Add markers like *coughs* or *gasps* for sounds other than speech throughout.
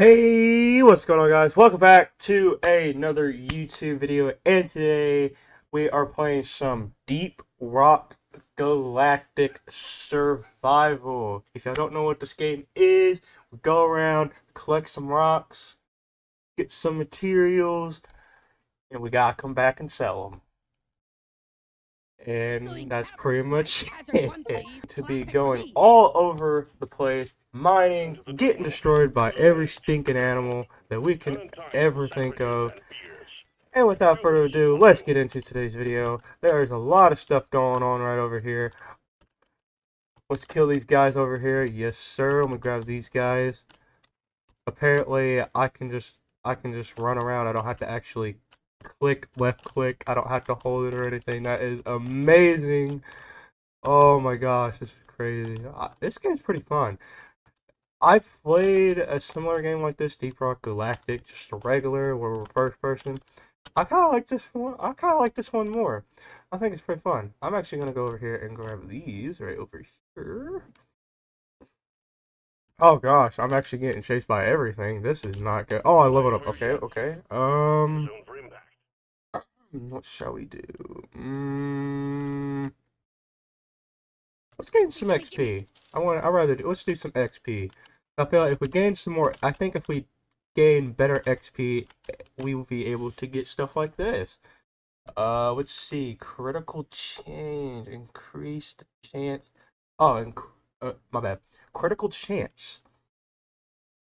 Hey, what's going on guys? Welcome back to another YouTube video and today we are playing some Deep Rock Galactic Survival. If y'all don't know what this game is, we go around, collect some rocks, get some materials, and we gotta come back and sell them. And that's pretty much *laughs* it. to be going all over the place mining, getting destroyed by every stinking animal that we can ever think of. And without further ado, let's get into today's video. There is a lot of stuff going on right over here. Let's kill these guys over here. Yes, sir. I'm gonna grab these guys. Apparently, I can just I can just run around. I don't have to actually click left click. I don't have to hold it or anything. That is amazing. Oh my gosh, this is crazy. this game's pretty fun. I've played a similar game like this, Deep Rock Galactic, just a regular, where we're first person. I kind of like this one. I kind of like this one more. I think it's pretty fun. I'm actually gonna go over here and grab these right over here. Oh gosh, I'm actually getting chased by everything. This is not good. Oh, I leveled up. Okay, okay. Um, what shall we do? Mm, let's gain some XP. I want. I rather do. Let's do some XP. I feel like if we gain some more, I think if we gain better XP, we will be able to get stuff like this. Uh, let's see. Critical change. Increased chance. Oh, inc uh, my bad. Critical chance.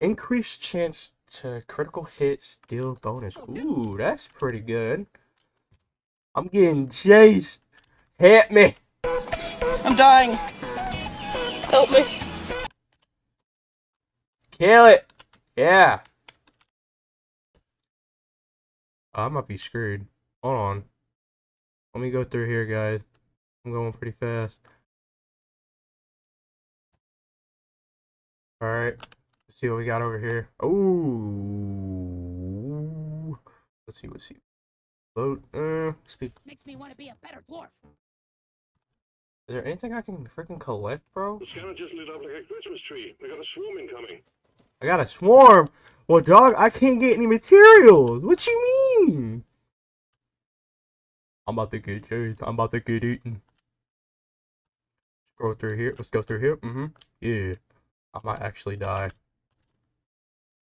Increased chance to critical hits deal bonus. Ooh, that's pretty good. I'm getting chased. Hit me. I'm dying. Help me. Kill it! Yeah! I might be screwed. Hold on. Let me go through here, guys. I'm going pretty fast. Alright. Let's see what we got over here. Oh. Let's see, let's see. Load. Uh, let's see. Makes me want to be a better dwarf. Is there anything I can freaking collect, bro? The scanner just lit up like a Christmas tree. We got a swarm incoming. I got a swarm. Well, dog, I can't get any materials. What you mean? I'm about to get chased. I'm about to get eaten. Go through here. Let's go through here. Mm-hmm. Yeah. I might actually die.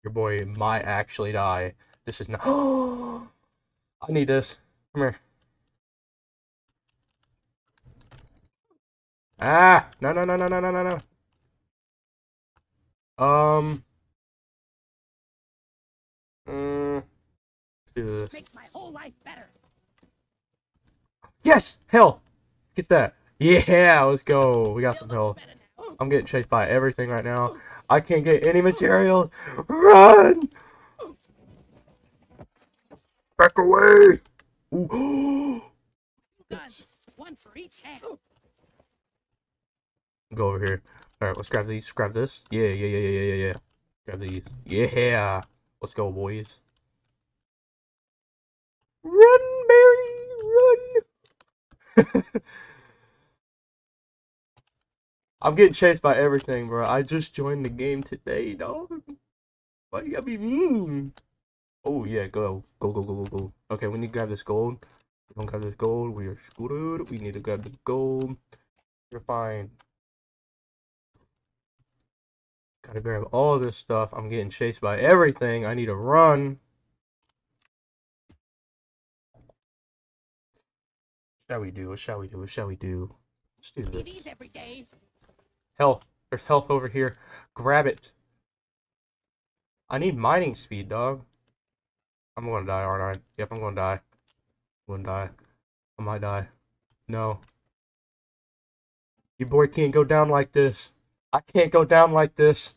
Your boy might actually die. This is not. *gasps* I need this. Come here. Ah! No, no, no, no, no, no, no, no. Um. Mm, do this. Makes my whole life better. Yes! Hell! Get that. Yeah, let's go. We got some health. I'm getting chased by everything right now. I can't get any materials. Run! Back away! Ooh. One for each hand. Go over here. Alright, let's grab these. Grab this. Yeah, yeah, yeah, yeah, yeah, yeah. Grab these. Yeah! Let's go, boys. Run, Mary, run! *laughs* I'm getting chased by everything, bro. I just joined the game today, dog. Why you gotta be mean? Oh, yeah, go. Go, go, go, go, go. Okay, we need to grab this gold. We don't grab this gold. We are screwed. We need to grab the gold. You're fine. Gotta grab all this stuff. I'm getting chased by everything. I need to run. What shall we do? What shall we do? What shall we do? Let's do this. every day. Health. There's health over here. Grab it. I need mining speed, dog. I'm gonna die, aren't I? Yep, I'm gonna die. I'm gonna die. I might die. No. You boy can't go down like this. I can't go down like this.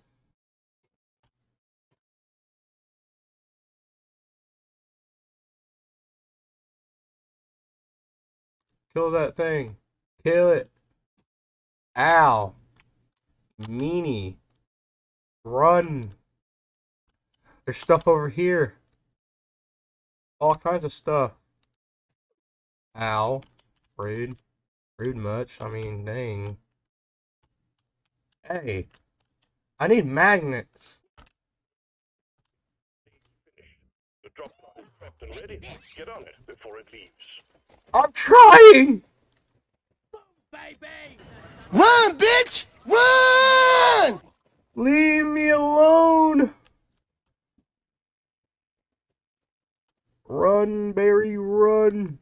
Kill that thing. Kill it. Ow. Meanie. Run. There's stuff over here. All kinds of stuff. Ow. Rude. Rude much. I mean, dang. Hey. I need magnets. and ready. Get on it before it leaves. I'm trying! Baby! Run, bitch! Run! Leave me alone! Run, Barry, run!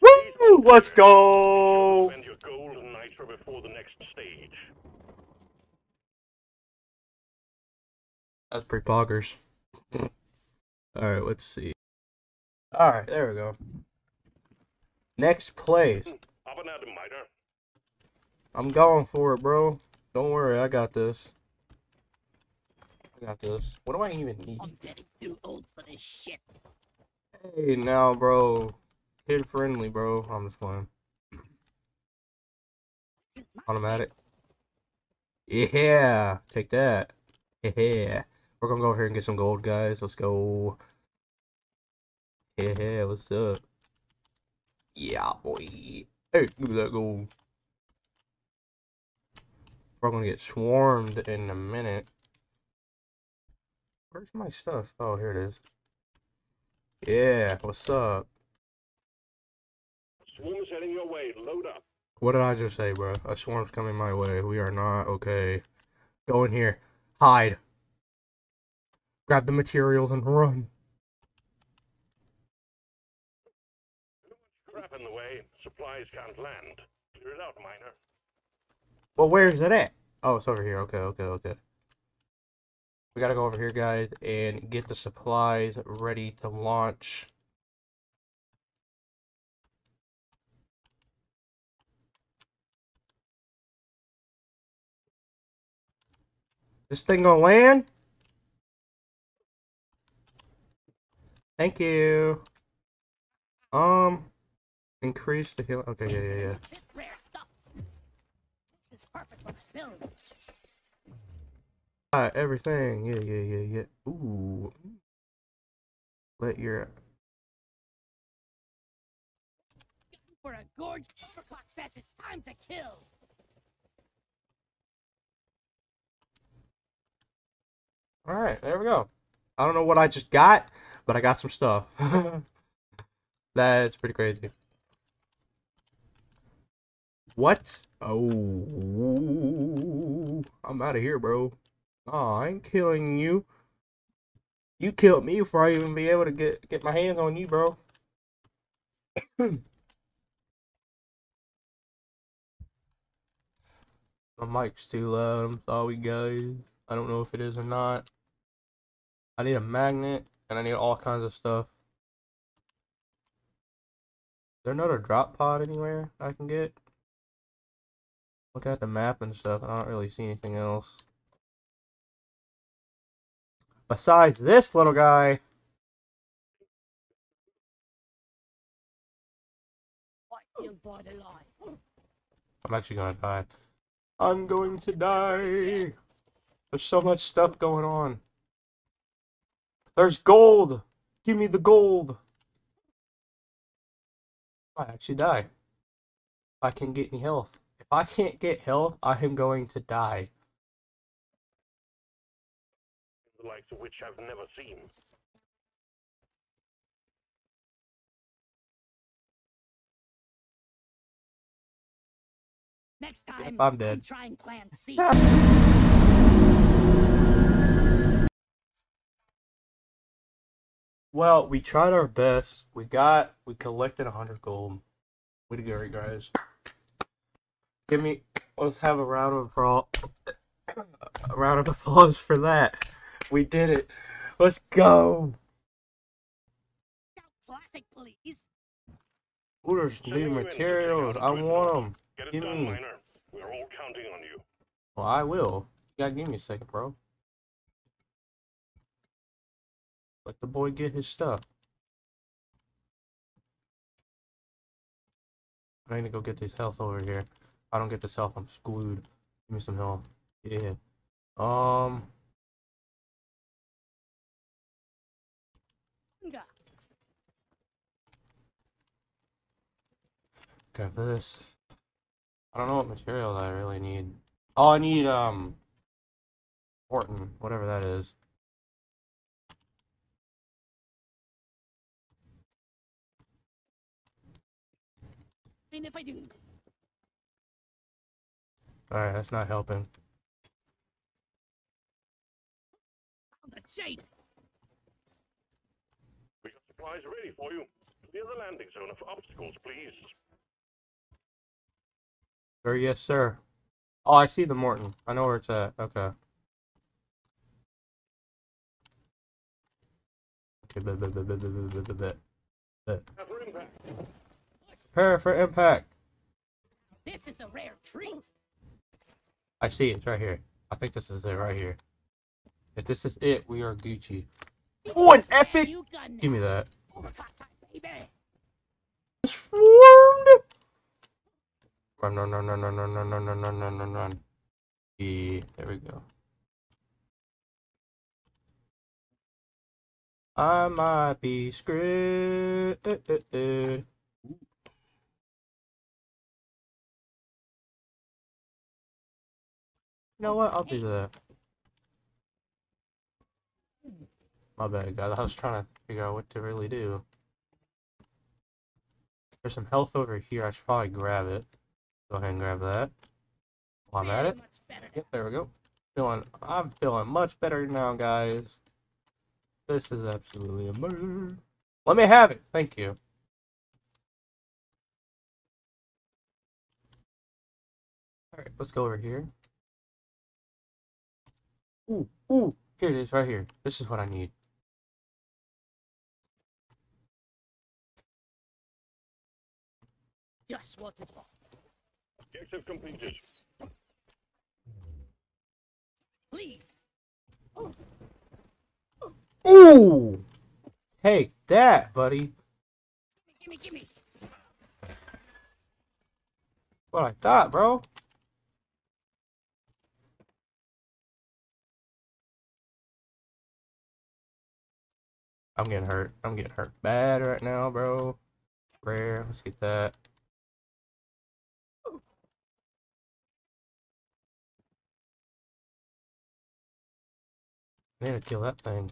Woo! Let's go! Spend your gold and Nitra before the next stage. That's pretty poggers. *laughs* Alright, let's see. Alright, there we go. Next place. Up and at 'em, Miter. I'm going for it, bro. Don't worry, I got this. I got this. What do I even need? I'm getting too old for this shit. Hey, now, bro. Kid friendly, bro. I'm just playing. Automatic. Yeah, take that. Yeah. We're gonna go over here and get some gold, guys. Let's go. Yeah, what's up? Yeah, boy. Hey, look at that gold. We're gonna get swarmed in a minute. Where's my stuff? Oh, here it is. Yeah, what's up? Swarm's heading your way. Load up. What did I just say, bro? A swarm's coming my way. We are not okay. Go in here. Hide. Grab the materials and run. In the way. Supplies can't land. Clear it out, Miner. Well, where's it at? Oh, it's over here. Okay, okay, okay. We gotta go over here, guys, and get the supplies ready to launch. This thing gonna land? Thank you. Um, increase the heal. Okay, yeah, yeah, yeah. This rare stuff. Is perfect for my build. Everything. Yeah, yeah, yeah, yeah. Ooh. Let your For a gorge, Overclock says it's time to kill. All right, there we go. I don't know what I just got, but I got some stuff. *laughs* That's pretty crazy. What? Oh, I'm out of here, bro. Oh, I ain't killing you. You killed me before I even be able to get get my hands on you, bro. *clears throat* my mic's too loud. I'm sorry, guys. I don't know if it is or not. I need a magnet and I need all kinds of stuff. Is there another drop pod anywhere I can get? Look at the map and stuff. I don't really see anything else. Besides this little guy. I'm actually gonna die. I'm going to die. There's so much stuff going on. There's gold. Give me the gold. I actually die. I can get any health. If I can't get health, I am going to die. The likes of which I've never seen. Next time, I'm dead. trying Plan C. Well, we tried our best. We got, we collected 100 gold. Way to go, guys. Give me, let's have a round of applause. A round of applause for that. We did it. Let's go. Classic, please. Ooh, there's new materials. I want them. Give done, me. Miner. We're all counting on you. Well, I will. You gotta give me a second, bro. Let the boy get his stuff. I need to go get this health over here. I don't get this health, I'm screwed. Give me some health. Yeah. Um. Okay, for this. I don't know what material I really need. Oh, I need, um, Horton, whatever that is. I mean, if I do Alright, that's not helping. found the shade. We got supplies ready for you. Clear the landing zone of obstacles, please. Sir, yes, sir. Oh, I see the Morton. I know where it's at. Okay. Okay, bet, bet, bet, bet, bet, bet, bet, bet, bet. For impact. Prepare for impact. This is a rare treat. I see it. It's right here. I think this is it right here. If this is it, we are Gucci. Oh, an epic! Give me that. Overclock time, baby. Swarmed! Run, run, run, run, run, run, run, run, run, run, run, run, run. There we go. I might be screwed. You know what? I'll do that. My bad, guys. I was trying to figure out what to really do. There's some health over here. I should probably grab it. Go ahead and grab that. While I'm at it. Yep, there we go. Feeling, I'm feeling much better now, guys. This is absolutely a murder. Let me have it. Thank you. Alright, let's go over here. Ooh, ooh, here it is, right here. This is what I need. Just what it was. Objective completed. Please. Ooh! Take that, buddy. Gimme, gimme. What I thought, bro. I'm getting hurt. I'm getting hurt bad right now, bro. Rare. Let's get that. I need to kill that thing.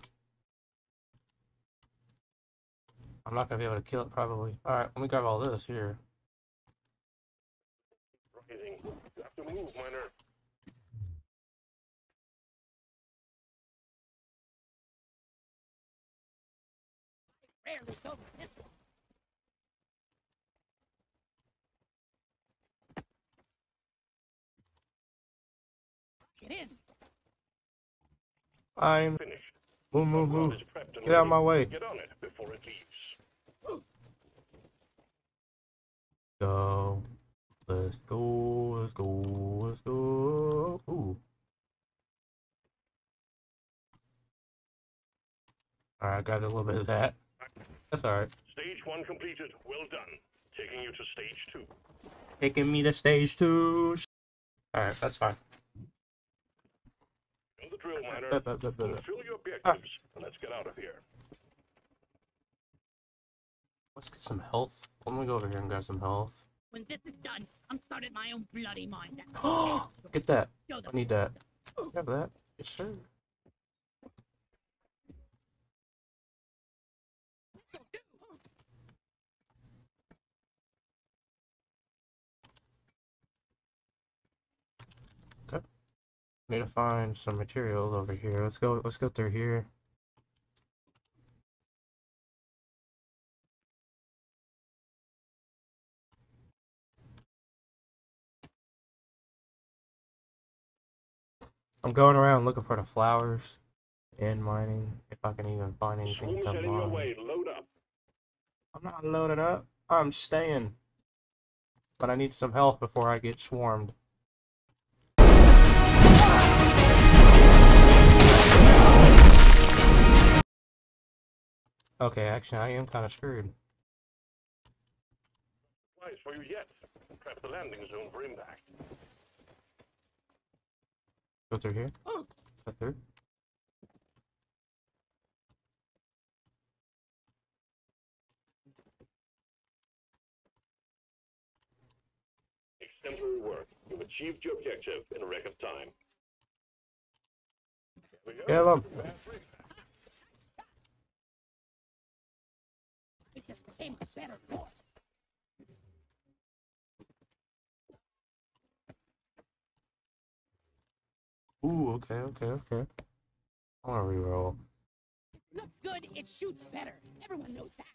I'm not gonna be able to kill it probably. Alright, let me grab all this here. Rising. Rarely go for this one. Get in. I'm Finished. move move move. is prepped and Get out of my way. Get on it before it leaves. Go. Let's go. Let's go. Let's go. Ooh. Alright, got a little bit of that. That's alright. Stage one completed. Well done. Taking you to stage two. Taking me to stage two. Alright, that's fine. In the drill, miner. Uh, uh, uh. Fulfill your objectives, and let's get out of here. Let's get some health. Let me go over here and grab some health. When this is done, I'm starting my own bloody mine. Get *gasps* that. Show I them. need that. Have that. Yes, sir. Need to find some materials over here. Let's go. Let's go through here. I'm going around looking for the flowers and mining. If I can even find anything to mine. way. Load up. I'm not loaded up. I'm staying. But I need some health before I get swarmed. Okay, actually, I am kind of screwed. Supplies for you yet. Prep the landing zone for impact. Go through here. Oh. Go through. Exemplary work. You've achieved your objective in a record time. Here we go. Kill It just became a better war. Ooh, okay, okay, okay. I wanna reroll. Looks good, it shoots better. Everyone knows that.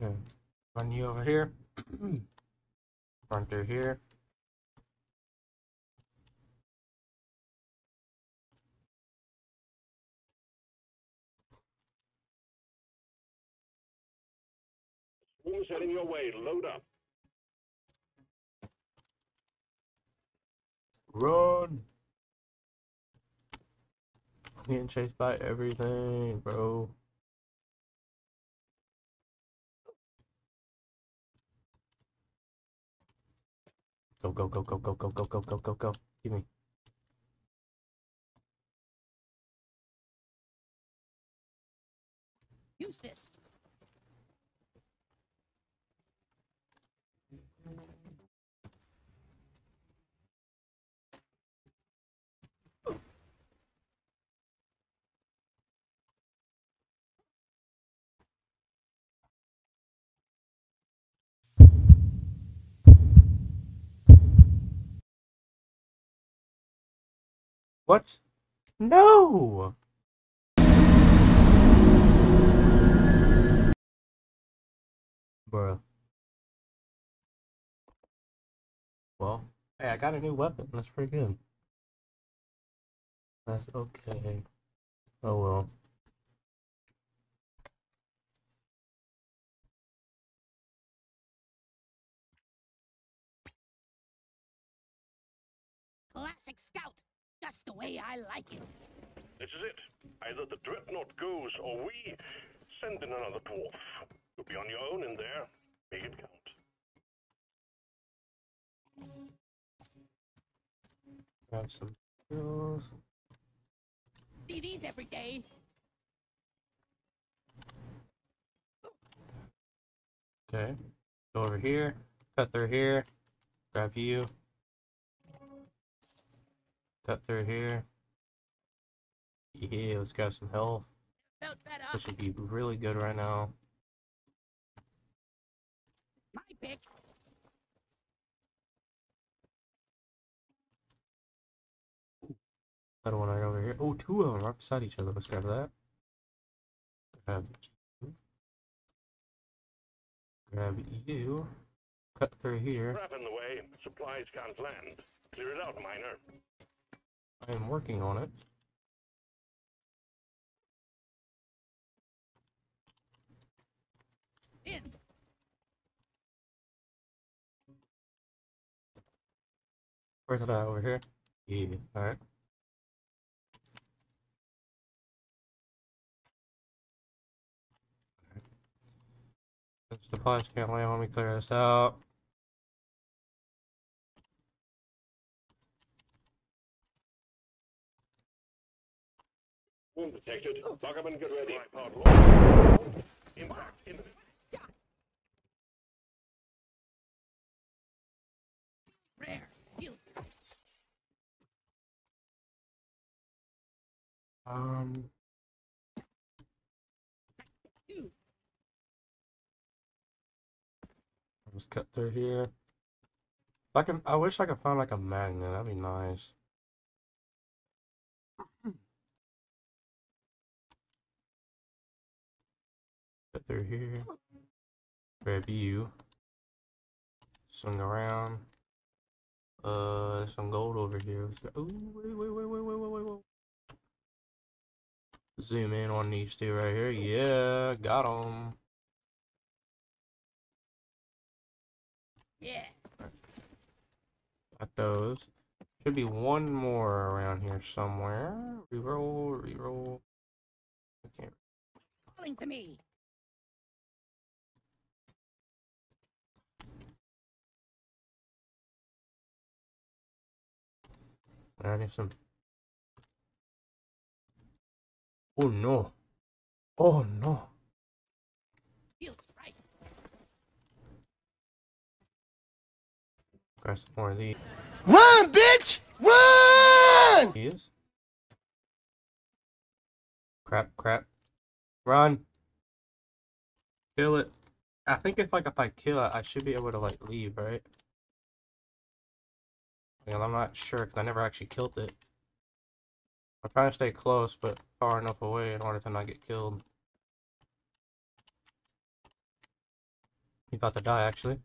Yeah. Run you over here. *clears throat* Run through here. Swarm's heading your way. Load up. Run! I'm getting chased by everything, bro. Go, go, go, go, go, go, go, go, go, go, go. Give me. Use this. What? No! Bruh. Well, hey, I got a new weapon. That's pretty good. That's okay. Oh well. Classic scout. Just the way I like it. This is it. Either the dreadnought goes or we send in another dwarf. You'll be on your own in there. Make it count. Grab some pills. See these every day. Okay. Go over here. Cut through here. Grab you. Cut through here. Yeah, let's grab some health. This should be really good right now. My pick. Another one right over here. Oh, two of them right beside each other. Let's grab that. Grab you. Grab you. Cut through here. Crap in the way. Supplies can't land. Clear it out, miner. I am working on it. In. Where's it at? Over here? Yeah, alright. Since the punch can't land, let me clear this out. Swarm detected. Lock up and get ready. Impact imminent. Rare. Um, Two. let's cut through here. I can, I wish I could find like a magnet. That'd be nice. through here. Grab you. Swing around. Uh, some gold over here. Let's go. Ooh, wait, wait, wait, wait, wait, wait, wait. Zoom in on these two right here. Yeah, got them. Yeah. Got those. Should be one more around here somewhere. Reroll, reroll. Okay. Calling to me. I some. Oh no. Oh no. Feels right. Grab some more of these. Run, bitch! Run! He is. Crap, crap. Run. Kill it. I think if like if I kill it, I should be able to like leave, right? Yeah, I'm not sure because I never actually killed it. I'm trying to stay close, but far enough away in order to not get killed. He's about to die, actually.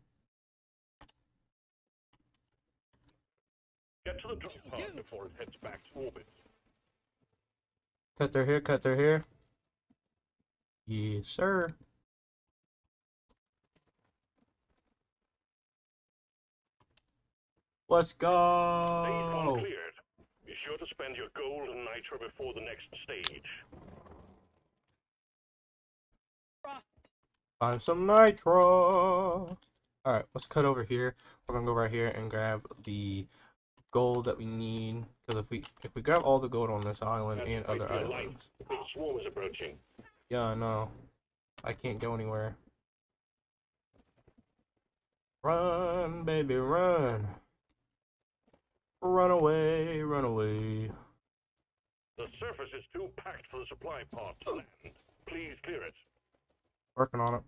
Get to the drop pod before it heads back to orbit. Cut through here, cut through here. Yes, sir. Let's go. cleared. Be sure to spend your gold and Nitra before the next stage. Find some Nitra. Alright, let's cut over here. We're gonna go right here and grab the gold that we need. Because if we if we grab all the gold on this island and other light. islands. Big swarm is approaching. Yeah, I know. I can't go anywhere. Run, baby, run. Run away, run away. The surface is too packed for the supply pod to land. Please clear it. Working on it.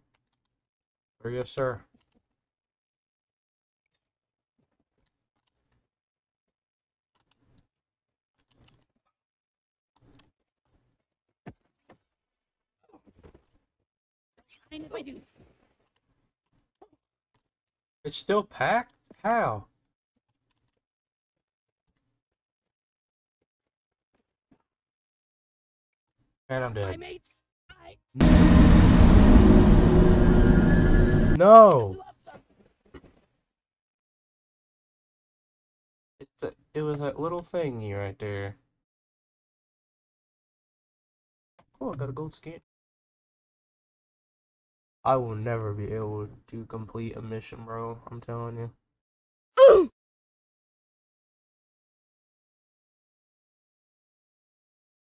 Oh, yes, sir. Mind if I do? It's still packed? How? And I'm dead. No! It's a, it was that little thingy right there. Oh, I got a gold skin. I will never be able to complete a mission, bro. I'm telling you.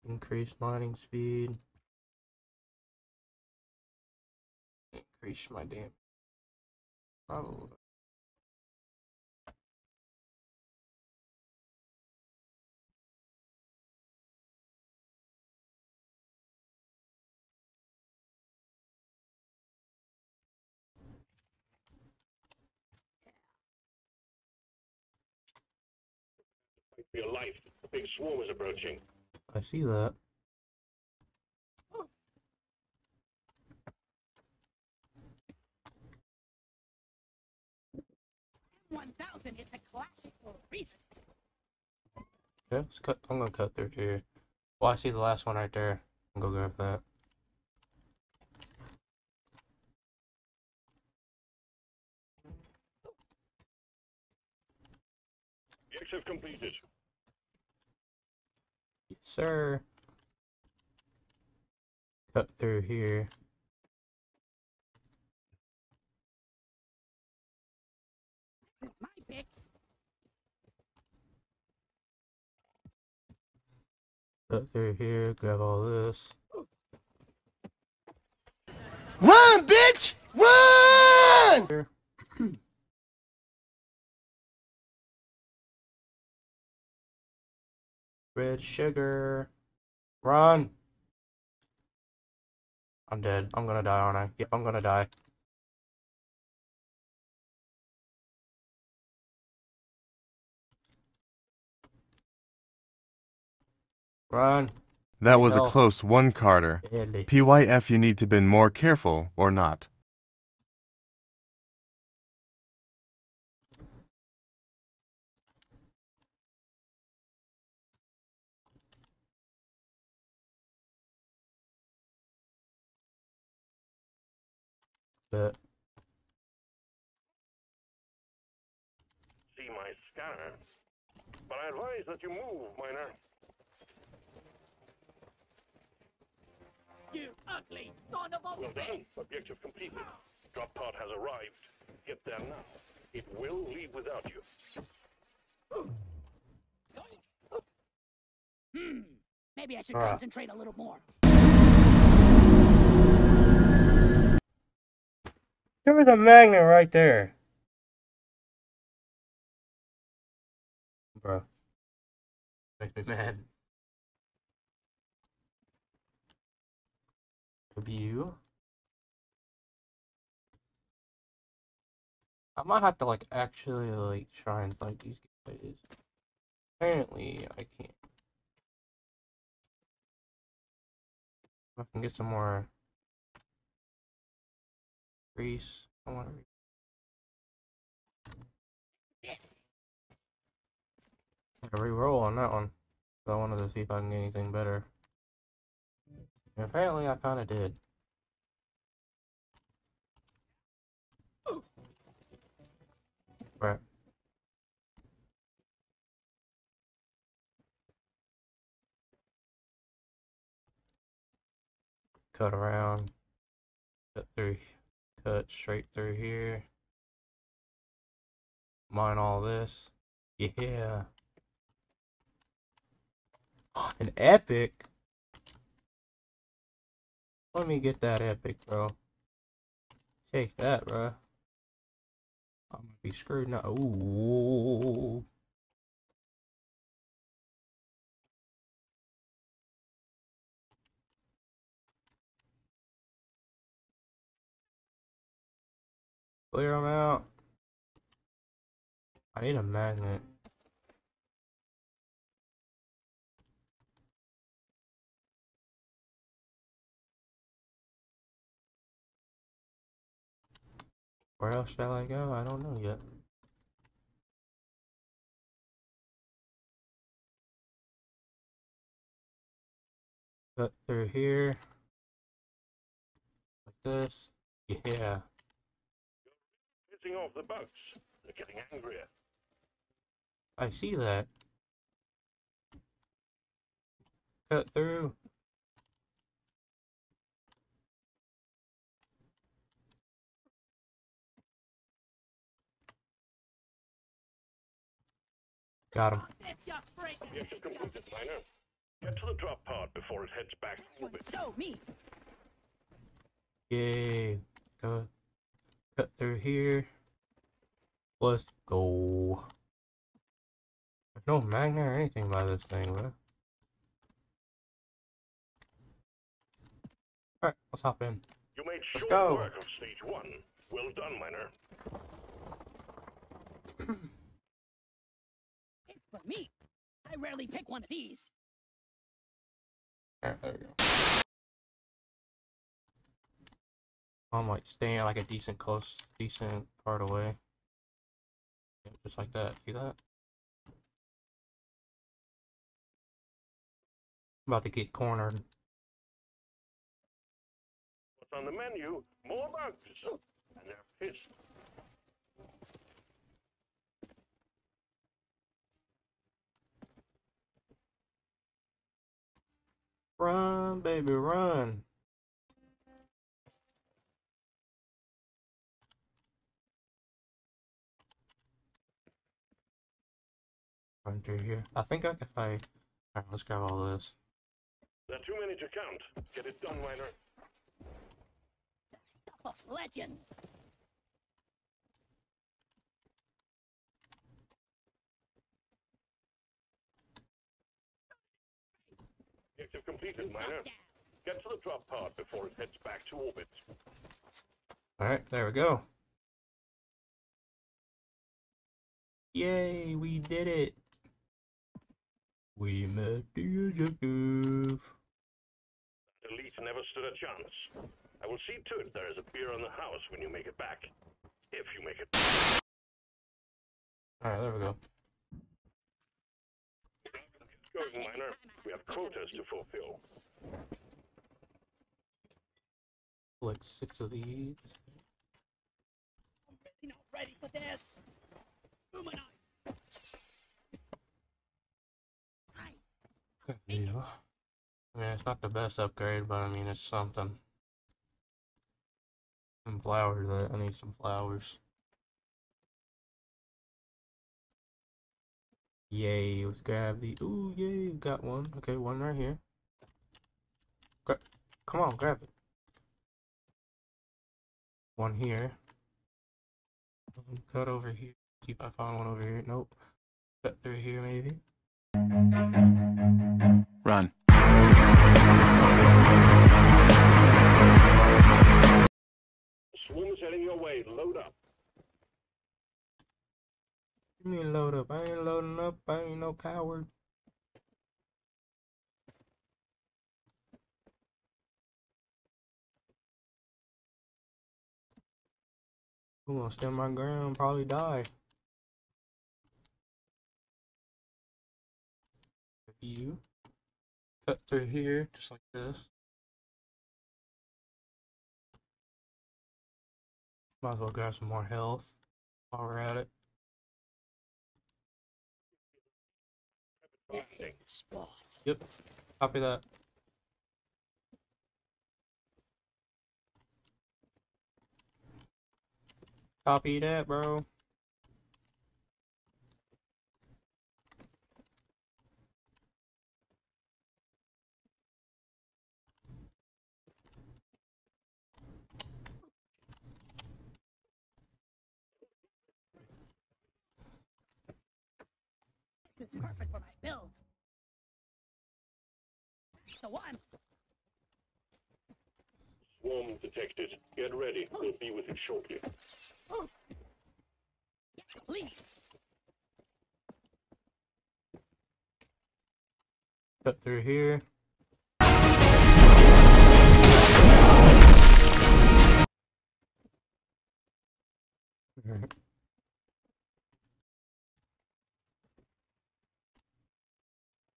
Increase mining speed. Increase my. Probably. Your life. The big swarm is approaching. I see that. One thousand. It's a classic for a reason. Okay, let's cut. I'm gonna cut through here. Well, I see the last one right there. I'm gonna go grab that. Objective completed. Yes, sir. Cut through here. This is my pick. Cut through here. Grab all this. Run, bitch! Run! Here. Red sugar. Run. I'm dead. I'm gonna die, aren't I? Yep, I'm gonna die. Run. That was a close one, Carter. Deadly. PYF, you need to been more careful, or not. But See my scanner. But I advise that you move, miner. You ugly son of a Well done. Objective completed. Drop pod has arrived. Get there now. It will leave without you. Hmm. Maybe I should Ah. concentrate a little more. There was a magnet right there. Bro. Makes me mad. I might have to like actually like try and fight these guys. Apparently, I can't. I can get some more I want to. Re-roll on that one. I wanted to see if I can get anything better. And apparently, I kind of did. Right. Cut around. Cut through. Cut straight through here. Mine all this. Yeah. *gasps* An epic? Let me get that epic, bro. Take that, bro. I'm gonna be screwed now. Ooh. Clear them out. I need a magnet. Where else shall I go? I don't know yet. Cut through here. Like this. Yeah. Pissing off the bugs. They're getting angrier. I see that. Cut through. Got him. If you Objective completed, miner. Get to the drop pod before it heads back orbit. so me. Yay. Cut, cut through here. Let's go. There's no magnet or anything by this thing, bro. Alright, let's hop in. You made Let's short go. work of stage one. Well done, miner. *coughs* It's for me. I rarely pick one of these. Alright, there we go. I'm like staying like a decent close, decent part away. Just like that. See that? I'm about to get cornered. What's on the menu? More bugs. And they're pissed. Run, baby, run. Run through here. I think I can fight. Alright, let's grab all this. There are too many to count. Get it done, miner. Legend. Objective completed, miner. Get to the drop pod before it heads back to orbit. Alright, there we go. Yay, we did it. We met the objective. Elite never stood a chance. I will see to it there is a beer in the house when you make it back. If you make it. Alright, there we go. Going, miner. We have quotas to fulfill. Like six of these. I'm really not ready for this. Who am I? Yeah. I mean, it's not the best upgrade, but I mean, it's something. Some flowers, I need some flowers. Yay, let's grab the. Ooh, yay, got one. Okay, one right here. Gra Come on, grab it. One here. Cut over here. See if I found one over here. Nope. Cut through here, maybe. Run. Swarm's heading your way. Load up. You mean load up? I ain't loading up. I ain't no coward. I'm gonna stand my ground? Probably die. You cut through here, just like this. Might as well grab some more health while we're at it. Spot. Yep, copy that. Copy that, bro. It's perfect for my build. The one. Swarm detected. Get ready. We'll be with you shortly. Oh. Yes, please. Cut through here. Alright.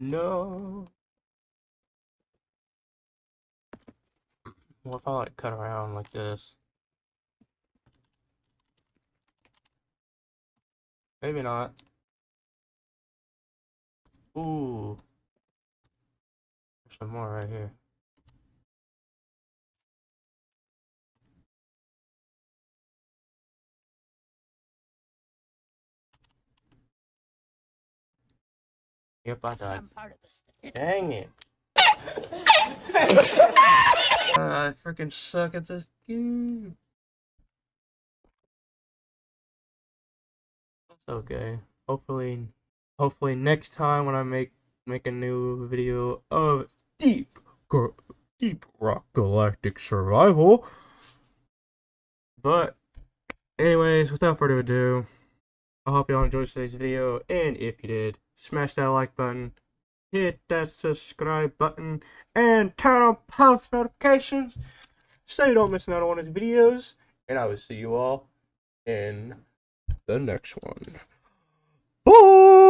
No. What if I like cut around like this? Maybe not. Ooh. There's some more right here. Yep, I died. Part of the. Dang it. Uh, I freaking suck at this game. It's okay. Hopefully, hopefully next time when I make make a new video of deep, deep rock galactic survival. But, anyways, without further ado, I hope y'all enjoyed today's video, and if you did, smash that like button, hit that subscribe button, and turn on post notifications so you don't miss another one of these videos. And I will see you all in the next one. Bye!